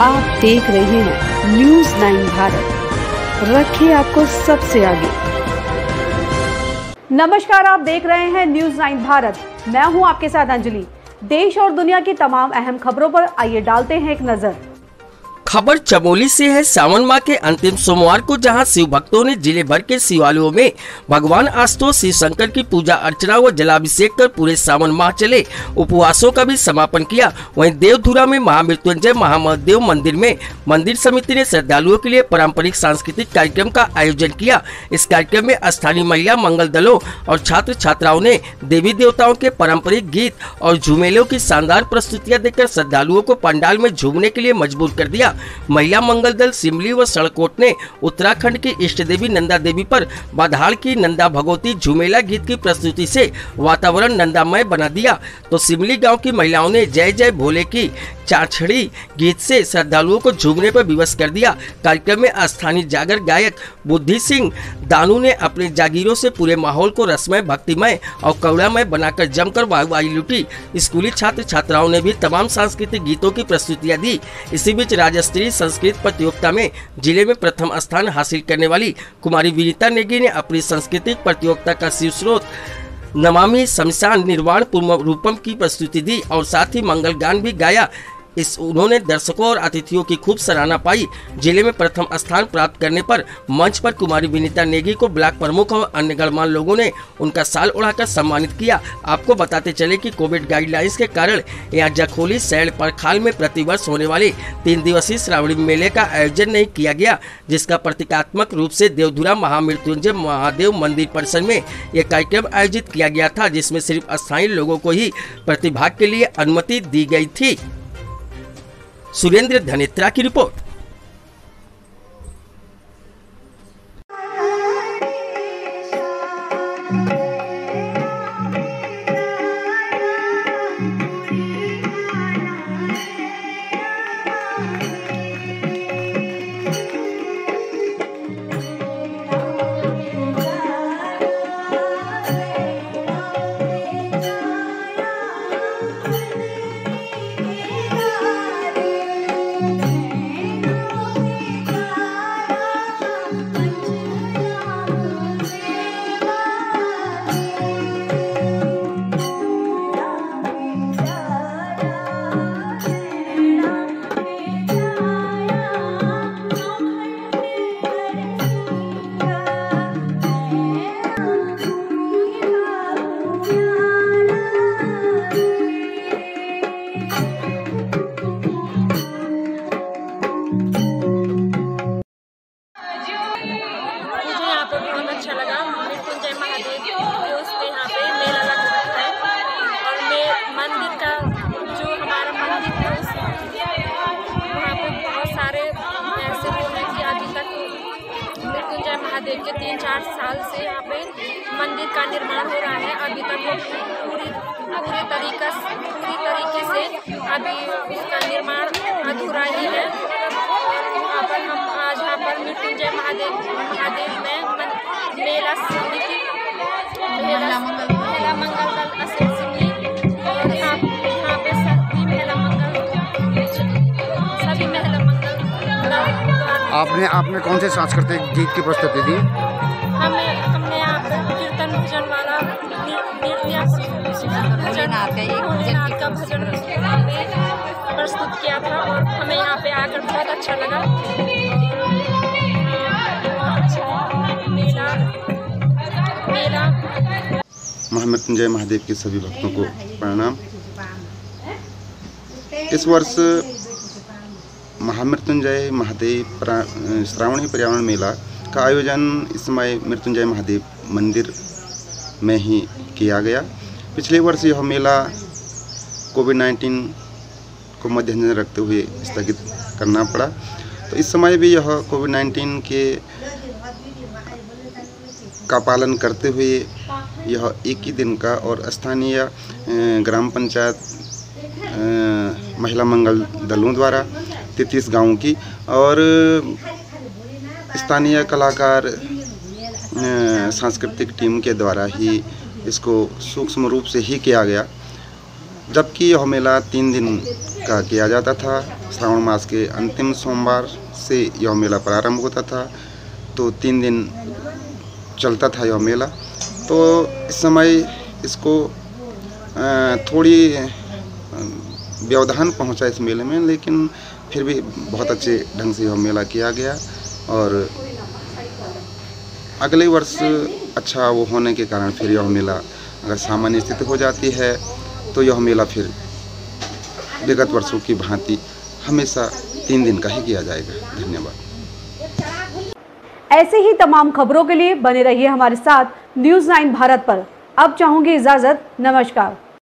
आप देख रहे हैं न्यूज़ नाइन भारत। रखे आपको सबसे आगे। नमस्कार, आप देख रहे हैं न्यूज़ नाइन भारत। मैं हूँ आपके साथ अंजलि। देश और दुनिया की तमाम अहम खबरों पर आइए डालते हैं एक नज़र। खबर चमोली से है। सावन माह के अंतिम सोमवार को जहाँ शिव भक्तों ने ज़िले भर के शिवालयों में भगवान आस्तोष शिव शंकर की पूजा अर्चना व जलाभिषेक कर पूरे सावन माह चले। उपवासों का भी समापन किया। वहीं देवधुरा में महामृत्युंजय महादेव मंदिर में मंदिर समिति ने श्रद्धालुओं के लिए पारंपरिक सांस्कृतिक कार्यक्रम का आयोजन किया। इस कार्यक्रम में स्थानीय महिला, मंगल दलों और छात्र छात्राओं ने देवी देवताओं के पारंपरिक गीत और झुमेलों की शानदार प्रस्तुतियाँ देकर श्रद्धालुओं को पंडाल में झूमने के लिए मजबूर कर दिया। महिला मंगल दल सिमली व सड़कोट ने उत्तराखंड की इष्ट देवी नंदा देवी पर बाधाड़ की नंदा भगवती झुमेला गीत की प्रस्तुति से वातावरण नंदामय बना दिया। तो सिमली गाँव की महिलाओं ने जय जय भोले की चाछड़ी गीत से श्रद्धालुओं को झूमने पर विवश कर दिया। कार्यक्रम में स्थानीय जागर गायक बुद्धि सिंह दानू ने अपने जागीरों से पूरे माहौल को रसमय, भक्तिमय और कौड़ामय बनाकर जमकर वाहवाही लुटी। स्कूली छात्र छात्राओं ने भी तमाम सांस्कृतिक गीतों की प्रस्तुतियाँ दी। इसी बीच राज्य स्तरीय संस्कृत प्रतियोगिता में ज़िले में प्रथम स्थान हासिल करने वाली कुमारी विनीता नेगी ने अपनी सांस्कृतिक प्रतियोगिता का शिव स्रोत नमामि शमशान निर्वाण पूर्व रूपम की प्रस्तुति दी और साथ ही मंगल गान भी गाया। इस उन्होंने दर्शकों और अतिथियों की खूब सराहना पाई। ज़िले में प्रथम स्थान प्राप्त करने पर मंच पर कुमारी विनीता नेगी को ब्लॉक प्रमुख और अन्य गणमान्य लोगों ने उनका साल उड़ाकर सम्मानित किया। आपको बताते चले कि कोविड गाइडलाइंस के कारण यहाँ जखोली पर खाल में प्रतिवर्ष होने वाले तीन दिवसीय श्रावणी मेले का आयोजन नहीं किया गया, जिसका प्रतीकात्मक रूप से देवधुरा महामृत्युंजय महादेव मंदिर परिसर में यह कार्यक्रम आयोजित किया गया था, जिसमें सिर्फ़ स्थानीय लोगों को ही प्रतिभाग के लिए अनुमति दी गई थी। सुरेंद्र धनेत्रा की रिपोर्ट। महादेव मंदिर का निर्माण हो रहा है। अभी तक वो पूरी पूरी तरीका पूरी तरीके से अभी उसका निर्माण अधूरा ही है। यहाँ पर हम आज यहाँ पर मृत्युंजय महादेव महादेव में मेला मेला मेला मंगल दल अशोक सिंह और यहाँ यहाँ पे सभी महिला मंगल सभी महिला मंगल आपने आपने कौन से सांस्कृतिक गीत की प्रस्तुति दी? हमें भोलेनाथ का भजन प्रस्तुत किया था और हमें यहाँ पे आकर बहुत अच्छा लगा। मेला मेला। महामृत्युंजय महादेव के सभी भक्तों को प्रणाम। इस वर्ष महामृत्युंजय महादेव श्रावणी पर्यावरण मेला का आयोजन इस समय मृत्युंजय महादेव मंदिर में ही किया गया। पिछले वर्ष यह मेला कोविड 19 को मद्देनजर रखते हुए स्थगित करना पड़ा। तो इस समय भी यह कोविड 19 के का पालन करते हुए यह एक ही दिन का और स्थानीय ग्राम पंचायत महिला मंगल दलों द्वारा तैतीस गाँव की और स्थानीय कलाकार सांस्कृतिक टीम के द्वारा ही इसको सूक्ष्म रूप से ही किया गया। जबकि यह मेला तीन दिन का किया जाता था। श्रावण मास के अंतिम सोमवार से यह मेला प्रारंभ होता था। तो तीन दिन चलता था यह मेला। तो इस समय इसको थोड़ी व्यवधान पहुँचा इस मेले में, लेकिन फिर भी बहुत अच्छे ढंग से यह मेला किया गया और अगले वर्ष अच्छा वो होने के कारण फिर यह मेला अगर सामान्य स्थिति हो जाती है तो यह मेला फिर विगत वर्षों की भांति हमेशा तीन दिन का ही किया जाएगा। धन्यवाद। ऐसे ही तमाम खबरों के लिए बने रहिए हमारे साथ न्यूज़ नाइन भारत पर। अब चाहूँगी इजाज़त, नमस्कार।